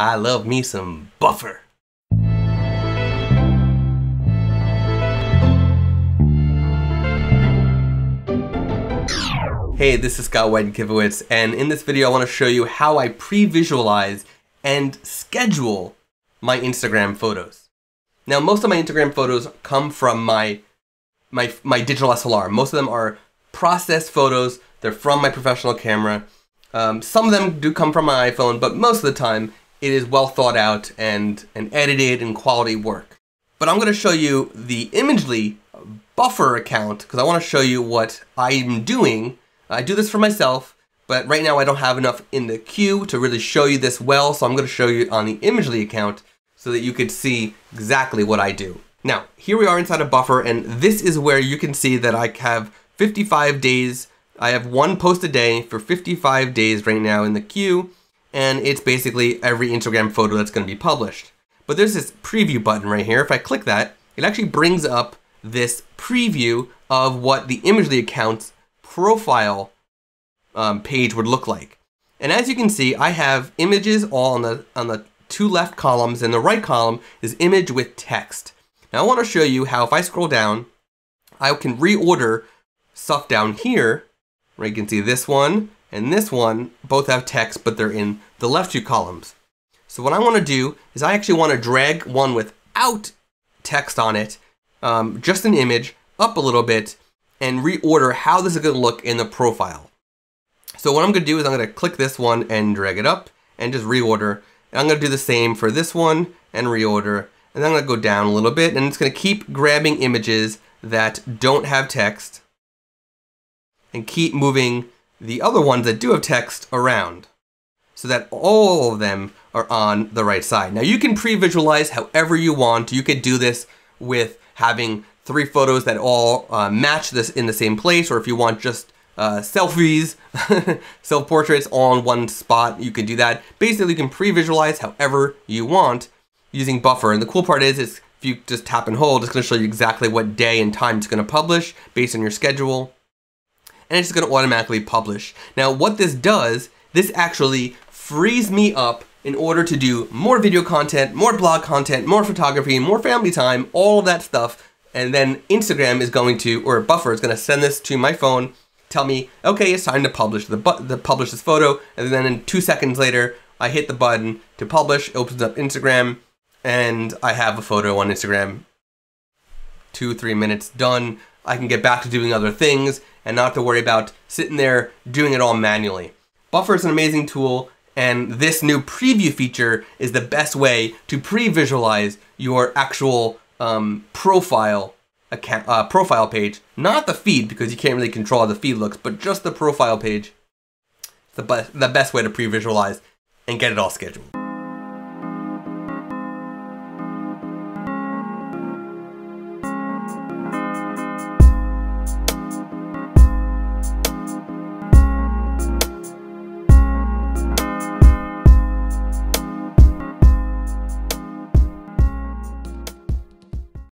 I love me some buffer. Hey, this is Scott Wyden Kivowitz, and in this video I want to show you how I pre-visualize and schedule my Instagram photos. Now, most of my Instagram photos come from my, my, my digital SLR. Most of them are processed photos. They're from my professional camera. Um, some of them do come from my iPhone, but most of the time it is well thought out and, and edited and quality work. But I'm going to show you the Imagely buffer account because I want to show you what I'm doing. I do this for myself, but right now I don't have enough in the queue to really show you this well, so I'm going to show you on the Imagely account so that you could see exactly what I do. Now, here we are inside a buffer, and this is where you can see that I have 55 days. I have one post a day for 55 days right now in the queue, and it's basically every Instagram photo that's going to be published. But there's this preview button right here. If I click that, it actually brings up this preview of what the Imagely account's profile um, page would look like. And as you can see, I have images all on the, on the two left columns, and the right column is image with text. Now I want to show you how if I scroll down, I can reorder stuff down here, where you can see this one and this one both have text, but they're in the left two columns. So what I want to do is I actually want to drag one without text on it, um, just an image, up a little bit, and reorder how this is going to look in the profile. So what I'm going to do is I'm going to click this one and drag it up and just reorder. And I'm going to do the same for this one and reorder. And then I'm going to go down a little bit and it's going to keep grabbing images that don't have text and keep moving the other ones that do have text around so that all of them are on the right side. Now you can pre-visualize however you want. You could do this with having three photos that all uh, match this in the same place, or if you want just uh, selfies, self-portraits on one spot, you can do that. Basically, you can pre-visualize however you want using Buffer. And the cool part is, is if you just tap and hold, it's gonna show you exactly what day and time it's gonna publish based on your schedule and it's just gonna automatically publish. Now what this does, this actually frees me up in order to do more video content, more blog content, more photography, more family time, all of that stuff. And then Instagram is going to, or Buffer is gonna send this to my phone, tell me, okay, it's time to publish the, the publish this photo. And then in two seconds later, I hit the button to publish, it opens up Instagram, and I have a photo on Instagram. Two, three minutes done. I can get back to doing other things and not to worry about sitting there doing it all manually. Buffer is an amazing tool and this new preview feature is the best way to pre-visualize your actual um, profile account, uh, profile page, not the feed because you can't really control how the feed looks, but just the profile page. It's the, be the best way to pre-visualize and get it all scheduled.